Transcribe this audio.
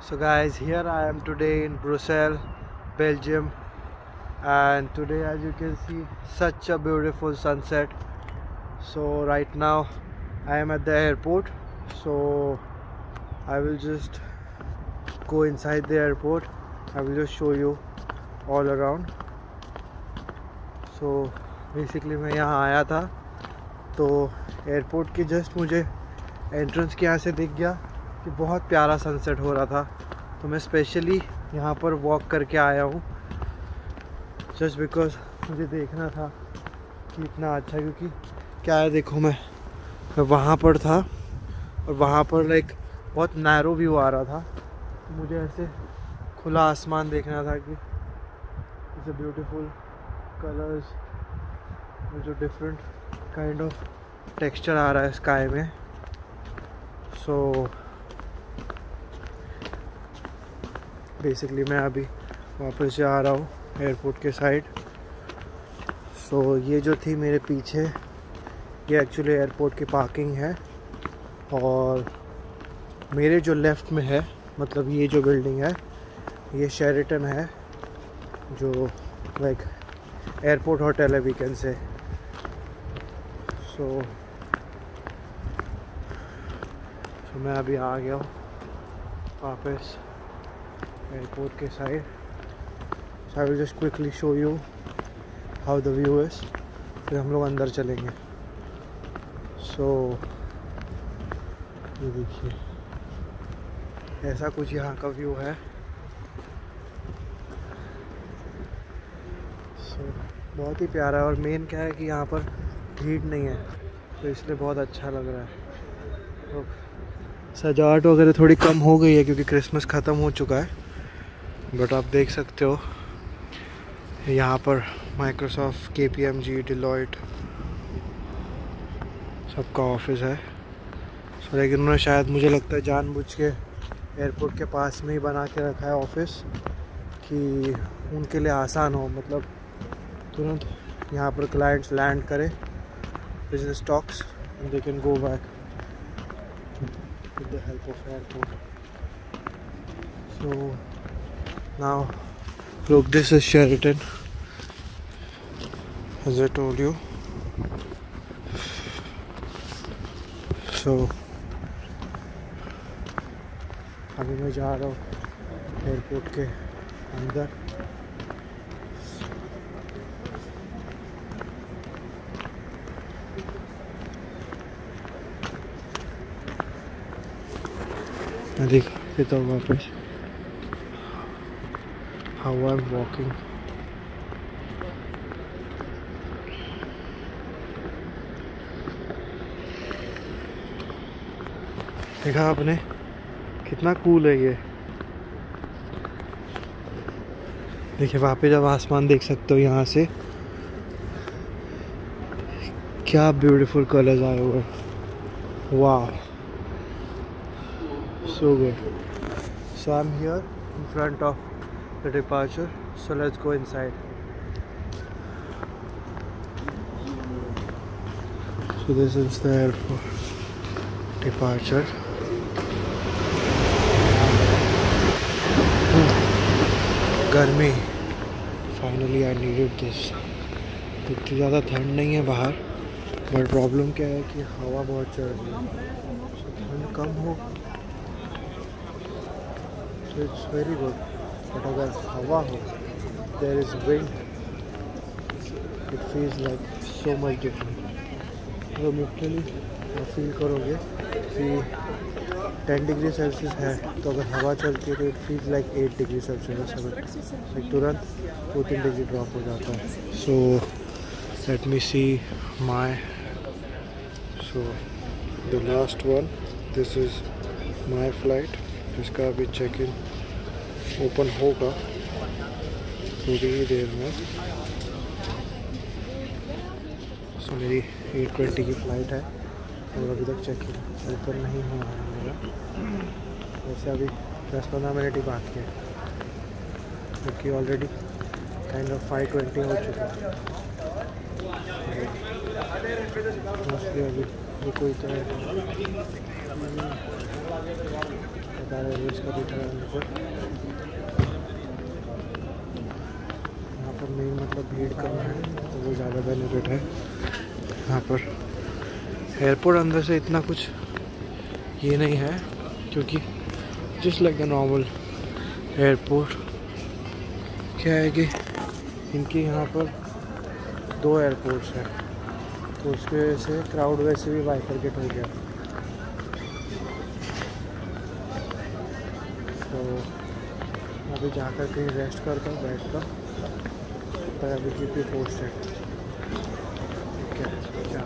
So guys, here I am today in Brussels, Belgium and today as you can see such a beautiful sunset. So right now I am at the airport so I will just go inside the airport I will just show you all around so basically मैं यहाँ आया था तो airport के just मुझे entrance के यहाँ से दिख गया कि बहुत प्यारा सनसेट हो रहा था। तो मैं स्पेशली यहाँ पर वॉक करके आया हूँ। जस्ट बिकॉज़ मुझे देखना था कि इतना अच्छा क्योंकि क्या है देखो मैं मैं वहाँ पर था और वहाँ पर लाइक बहुत नैरो व्यू आ रहा था। तो मुझे ऐसे खुला आसमान देखना था कि इट्स अ ब्यूटीफुल कलर्स जो डिफरेंट काइंड ऑफ़ टेक्सचर आ रहा है स्काई में। सो बेसिकली मैं अभी वापस आ रहा हूँ एयरपोर्ट के साइड सो so, ये जो थी मेरे पीछे ये एक्चुअली एयरपोर्ट की पार्किंग है और मेरे जो लेफ़्ट में है मतलब ये जो बिल्डिंग है ये शेरिटन है जो लाइक एयरपोर्ट होटल है वीकेंड से सो so, so मैं अभी आ गया हूँ वापस. एयरपोर्ट के side so I will just quickly show you how the view is फिर हम लोग अंदर चलेंगे. सो so, ये देखिए. ऐसा कुछ यहाँ का व्यू है. सो so, बहुत ही प्यारा है और मेन क्या है कि यहाँ पर भीड़ नहीं है. तो इसलिए बहुत अच्छा लग रहा है. तो सजावट वगैरह थोड़ी कम हो गई है क्योंकि क्रिसमस ख़त्म हो चुका है. बट आप देख सकते हो, यहाँ पर Microsoft K P M G Deloitte सबका ऑफ़िस है। सो लेकिन उन्होंने शायद मुझे लगता है जानबूझ के एयरपोर्ट के पास में ही बना के रखा है ऑफ़िस कि उनके लिए आसान हो। मतलब तुरंत यहाँ पर क्लाइंट्स लैंड करें business stocks and they can go back with the help of airport so now look this is Sheraton as I told you so अभी मैं जा रहा हूँ एयरपोर्ट के अंदर मैं दिख देता हूँ वापस आई एम वॉकिंग देखा आपने? कितना कूल है ये। देखिए, वहाँ पे जब आसमान देख सकते हो यहाँ से, क्या ब्यूटीफुल कलर्स आए हुए वाह so good. So i'm here in front of the departure so let's go inside so this is the airport departure गर्मी फाइनली आई नीडेड दिस इतनी ज़्यादा ठंड नहीं है बाहर बट प्रॉब्लम क्या है कि हवा बहुत चल रही है ठंड कम हो so it's very good but अगर हवा हो there is wind. It feels like so much different. तो लिटरली फील करोगे कि 10 डिग्री सेल्सियस है तो अगर हवा चलती है तो it feels like 8 degree Celsius अगर तुरंत दो तीन डिग्री ड्रॉप हो जाता है। So let me see my so the last one this is my flight इसका अभी चेक इन ओपन होगा थोड़ी ही देर में। सो, मेरी एट ट्वेंटी की फ़्लाइट है और अभी तक चेक ओपन नहीं हुआ है मेरा। वैसे अभी दस पंद्रह मिनट ही बाकी है, क्योंकि already kind of five twenty हो चुका है। मोस्टली अभी कोई तो सरकार यहाँ पर मेन मतलब भीड़ कम है तो वो ज़्यादा बेनिफिट है। यहाँ पर एयरपोर्ट अंदर से इतना कुछ ये नहीं है, क्योंकि just like the normal airport क्या है कि इनके यहाँ पर दो एयरपोर्ट्स हैं तो उसकी वजह से क्राउड वैसे भी बाइफरकेट हो गया। तो अभी जाकर कहीं रेस्ट करता हूँ बैठ कर पर अभी की पोस्ट है ठीक है क्या